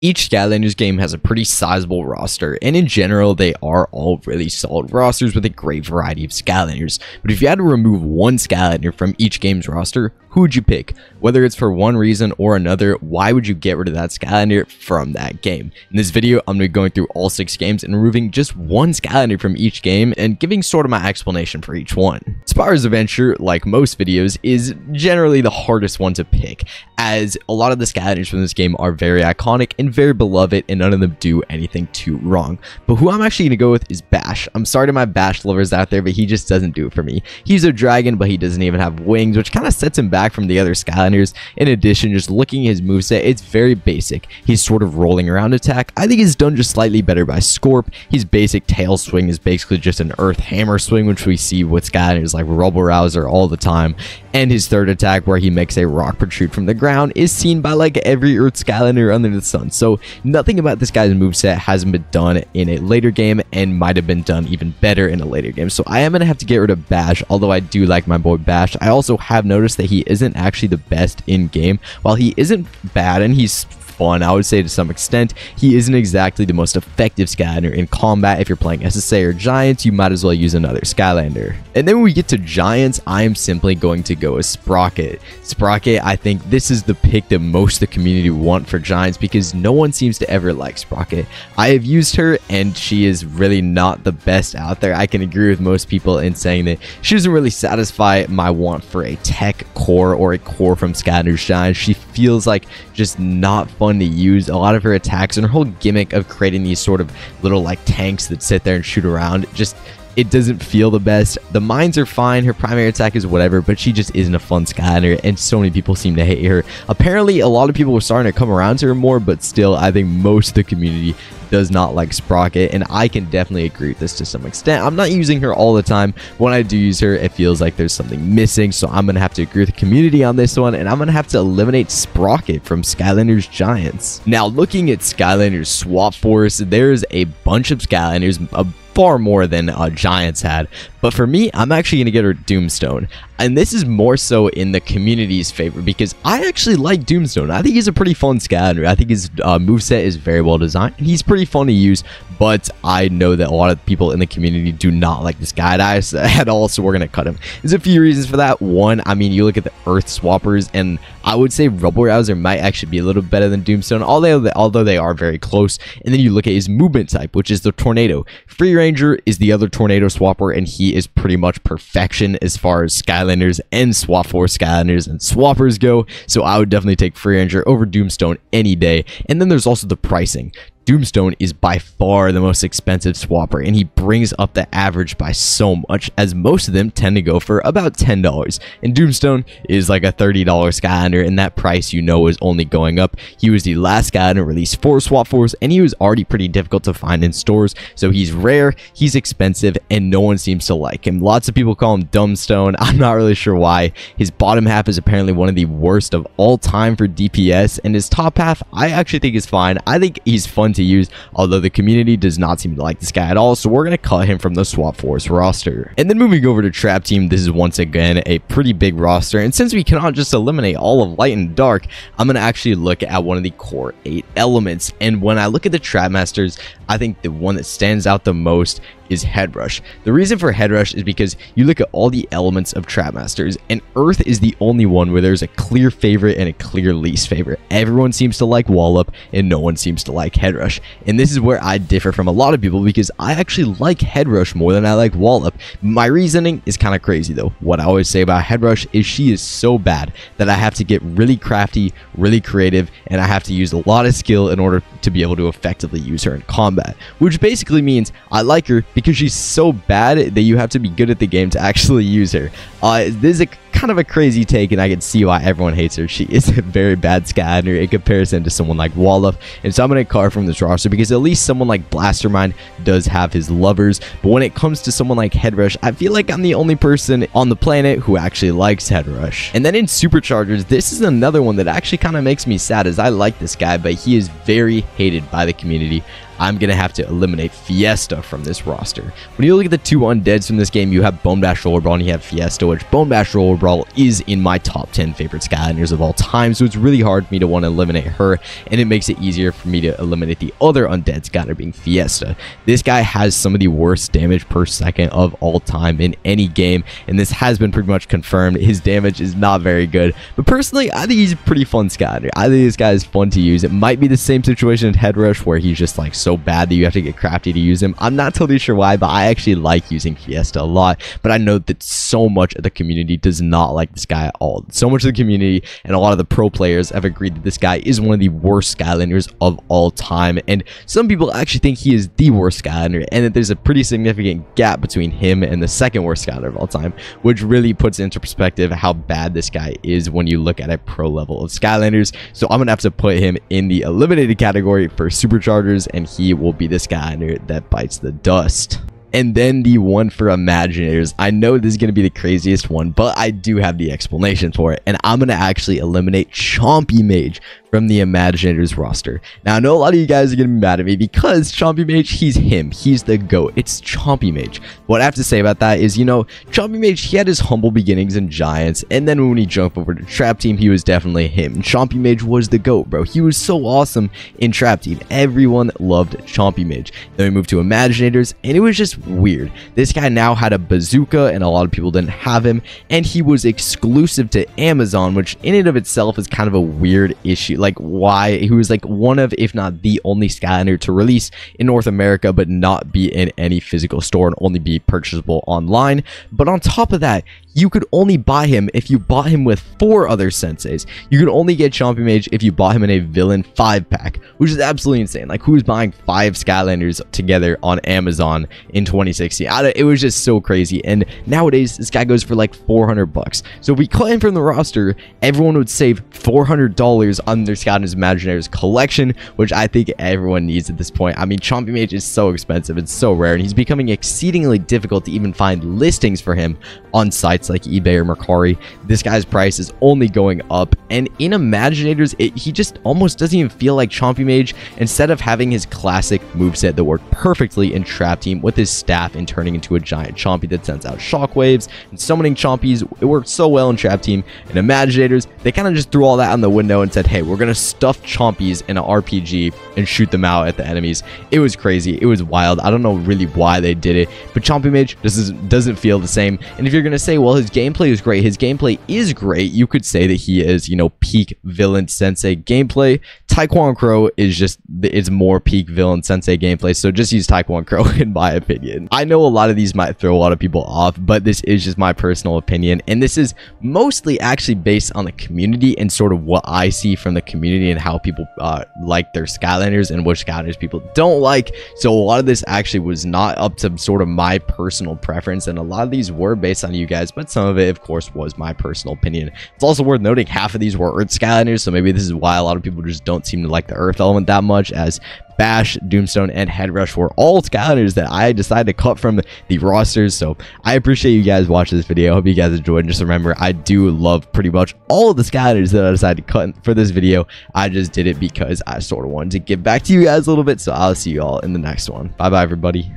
Each Skylanders game has a pretty sizable roster, and in general, they are all really solid rosters with a great variety of Skylanders. But if you had to remove one Skylander from each game's roster, who would you pick? Whether it's for one reason or another, why would you get rid of that Skylander from that game? In this video, I'm going to be going through all six games and removing just one Skylander from each game and giving sort of my explanation for each one. Spyro's Adventure, like most videos, is generally the hardest one to pick, as a lot of the Skylanders from this game are very iconic and very beloved and none of them do anything too wrong. But who I'm actually going to go with is Bash. I'm sorry to my Bash lovers out there, but he just doesn't do it for me. He's a dragon, but he doesn't even have wings, which kind of sets him back back from the other Skylanders. In addition, just looking at his moveset, it's very basic. He's sort of rolling around attack. I think he's done just slightly better by Scorp. His basic tail swing is basically just an earth hammer swing, which we see with Skylanders like Rubble Rouser all the time. And his third attack, where he makes a rock protrude from the ground, is seen by like every Earth Skylander under the sun. So nothing about this guy's moveset hasn't been done in a later game and might have been done even better in a later game. So I am going to have to get rid of Bash, although I do like my boy Bash. I also have noticed that he isn't actually the best in game. While he isn't bad and he's fun, I would say to some extent. He isn't exactly the most effective Skylander in combat. If you're playing SSA or Giants, you might as well use another Skylander. And then when we get to Giants, I am simply going to go with Sprocket. Sprocket, I think this is the pick that most of the community want for Giants because no one seems to ever like Sprocket. I have used her and she is really not the best out there. I can agree with most people in saying that she doesn't really satisfy my want for a tech core or a core from Skylanders Giants. She feels like just not fun to use. A lot of her attacks and her whole gimmick of creating these sort of little like tanks that sit there and shoot around just it doesn't feel the best. The mines are fine. Her primary attack is whatever, but she just isn't a fun Skylander, and so many people seem to hate her. Apparently, a lot of people were starting to come around to her more, but still, I think most of the community does not like Sprocket, and I can definitely agree with this to some extent. I'm not using her all the time. When I do use her, it feels like there's something missing, so I'm going to have to agree with the community on this one, and I'm going to have to eliminate Sprocket from Skylanders Giants. Now, looking at Skylanders Swap Force, there's a bunch of Skylanders, a far more than uh, Giants had. But for me, I'm actually going to get her Doomstone. And this is more so in the community's favor because I actually like Doomstone. I think he's a pretty fun scatter. I think his uh, moveset is very well designed. He's pretty fun to use, but I know that a lot of people in the community do not like this guy at all, so we're going to cut him. There's a few reasons for that. One, I mean, you look at the Earth Swappers, and I would say Rubble Rouser might actually be a little better than Doomstone, although, although they are very close. And then you look at his movement type, which is the Tornado. Free Ranger is the other Tornado Swapper, and he is pretty much perfection as far as Skylanders and Swap Force Skylanders and Swappers go. So I would definitely take Free Ranger over Doomstone any day. And then there's also the pricing. Doomstone is by far the most expensive swapper, and he brings up the average by so much, as most of them tend to go for about $10. And Doomstone is like a $30 Skylander, and that price you know is only going up. He was the last Skylander released for Swap Force, and he was already pretty difficult to find in stores, so he's rare, he's expensive, and no one seems to like him. Lots of people call him Dumbstone. I'm not really sure why. His bottom half is apparently one of the worst of all time for DPS, and his top half I actually think is fine. I think he's fun to use, although the community does not seem to like this guy at all, so we're going to cut him from the Swap Force roster. And then moving over to Trap Team, this is once again a pretty big roster, and since we cannot just eliminate all of Light and Dark, I'm going to actually look at one of the core 8 elements, and when I look at the Trap Masters, I think the one that stands out the most is Head Rush. The reason for Head Rush is because you look at all the elements of Trapmasters, and Earth is the only one where there's a clear favorite and a clear least favorite. Everyone seems to like Wallop, and no one seems to like Head Rush. And this is where I differ from a lot of people because I actually like Head Rush more than I like Wallop. My reasoning is kind of crazy though. What I always say about Head Rush is she is so bad that I have to get really crafty, really creative, and I have to use a lot of skill in order to be able to effectively use her in combat. Which basically means I like her because she's so bad that you have to be good at the game to actually use her. Uh, this is a kind of a crazy take, and I can see why everyone hates her. She is a very bad Skylander in comparison to someone like Wallop, and so I'm going to carve from this roster because at least someone like Blastermind does have his lovers, but when it comes to someone like Head Rush, I feel like I'm the only person on the planet who actually likes Head Rush. And then in Superchargers, this is another one that actually kind of makes me sad as I like this guy, but he is very hated by the community. I'm going to have to eliminate Fiesta from this roster. When you look at the two undeads from this game, you have Bone Bash Roller Brawl and you have Fiesta, which Bone Bash Roller Brawl is in my top 10 favorite Skylanders of all time, so it's really hard for me to want to eliminate her, and it makes it easier for me to eliminate the other undead Skylander being Fiesta. This guy has some of the worst damage per second of all time in any game, and this has been pretty much confirmed. His damage is not very good, but personally, I think he's a pretty fun Skylander. I think this guy is fun to use. It might be the same situation in Head Rush where he's just like so bad that you have to get crafty to use him. I'm not totally sure why, but I actually like using Fiesta a lot, but I know that so much of the community does not like this guy at all. So much of the community and a lot of the pro players have agreed that this guy is one of the worst Skylanders of all time, and some people actually think he is the worst Skylander, and that there's a pretty significant gap between him and the second worst Skylander of all time, which really puts into perspective how bad this guy is when you look at a pro level of Skylanders. So I'm gonna have to put him in the eliminated category for Superchargers, and he will be the Skylander that bites the dust. And then the one for Imaginators. I know this is going to be the craziest one, but I do have the explanation for it. And I'm going to actually eliminate Chompy Mage from the Imaginators roster. Now, I know a lot of you guys are going to be mad at me because Chompy Mage, he's him. He's the GOAT. It's Chompy Mage. What I have to say about that is, you know, Chompy Mage, he had his humble beginnings in Giants, and then when he jumped over to Trap Team, he was definitely him. Chompy Mage was the GOAT, bro. He was so awesome in Trap Team. Everyone loved Chompy Mage. Then we moved to Imaginators, and it was just weird. This guy now had a bazooka, and a lot of people didn't have him, and he was exclusive to Amazon, which in and of itself is kind of a weird issue like why he was like one of if not the only Skylander to release in North America but not be in any physical store and only be purchasable online. But on top of that, you could only buy him if you bought him with four other senseis. You could only get Chompy Mage if you bought him in a villain 5 pack, which is absolutely insane. Like, who's buying five Skylanders together on Amazon in 2016? it was just so crazy. And nowadays, this guy goes for like 400 bucks. So if we cut him from the roster, everyone would save $400 on their his Imaginators collection, which I think everyone needs at this point. I mean, Chompy Mage is so expensive, it's so rare, and he's becoming exceedingly difficult to even find listings for him on sites like eBay or Mercari. This guy's price is only going up, and in Imaginators, it, he just almost doesn't even feel like Chompy Mage. Instead of having his classic moveset that worked perfectly in Trap Team with his staff and turning into a giant Chompy that sends out shockwaves and summoning Chompies, it worked so well in Trap Team. And Imaginators, they kind of just threw all that on the window and said, hey, we're going to stuff Chompies in an RPG and shoot them out at the enemies. It was crazy. It was wild. I don't know really why they did it, but Chompy Mage doesn't, doesn't feel the same. And if you're going to say, well, his gameplay is great, his gameplay is great, you could say that he is, you know, peak villain sensei gameplay. Tae Kwon Crow is just, it's more peak villain sensei gameplay, so just use Tae Kwon Crow in my opinion. I know a lot of these might throw a lot of people off, but this is just my personal opinion, and this is mostly actually based on the community and sort of what I see from the community and how people uh, like their Skylanders and which Skylanders people don't like. So a lot of this actually was not up to sort of my personal preference, and a lot of these were based on you guys, but some of it, of course, was my personal opinion. It's also worth noting half of these were Earth Skylanders, so maybe this is why a lot of people just don't seem to like the Earth element that much, as Bash, Doomstone, and Head Rush were all Skylanders that I decided to cut from the rosters. So I appreciate you guys watching this video. I hope you guys enjoyed. And just remember, I do love pretty much all of the Skylanders that I decided to cut for this video. I just did it because I sort of wanted to give back to you guys a little bit. So I'll see you all in the next one. Bye bye, everybody.